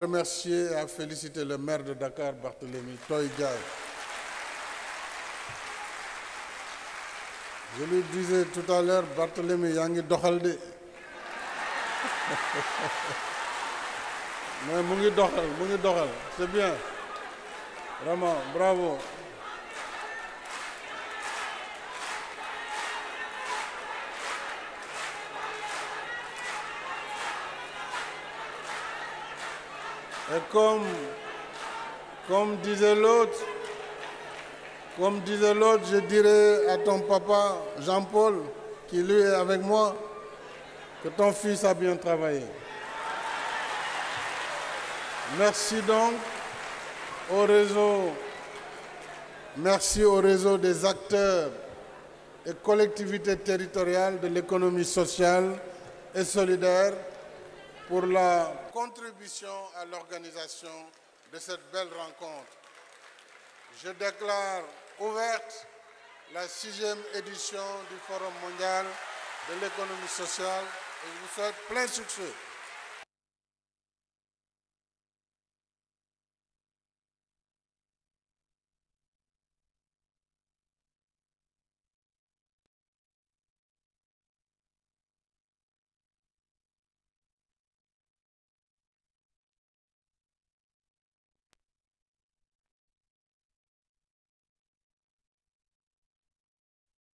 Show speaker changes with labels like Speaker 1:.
Speaker 1: remercier et féliciter le maire de Dakar, Barthélémy Diaye. Je lui disais tout à l'heure, Barthélémy yaa ngi doxal de mais mu ngi doxal mu ngi doxal c'est bien vraiment bravo. Et comme, comme disait l'autre, comme disait l'autre, je dirais à ton papa Jean-Paul, qui lui est avec moi, que ton fils a bien travaillé. Merci donc au réseau, merci au réseau des acteurs et collectivités territoriales de l'économie sociale et solidaire pour la contribution à l'organisation de cette belle rencontre. Je déclare ouverte la sixième édition du Forum mondial de l'économie sociale et je vous souhaite plein succès.